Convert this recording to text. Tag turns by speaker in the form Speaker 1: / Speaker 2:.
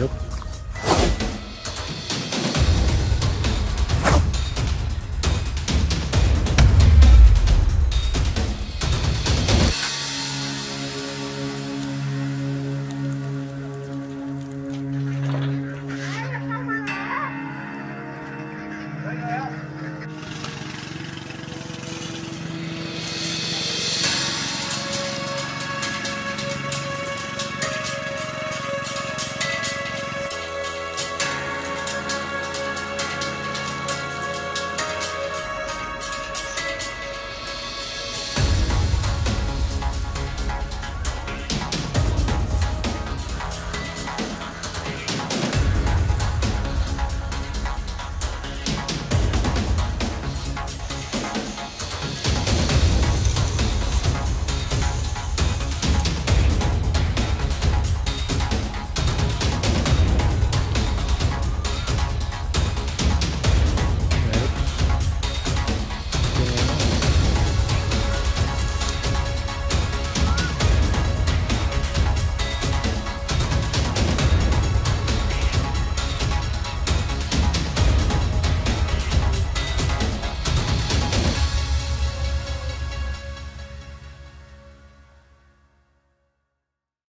Speaker 1: रुक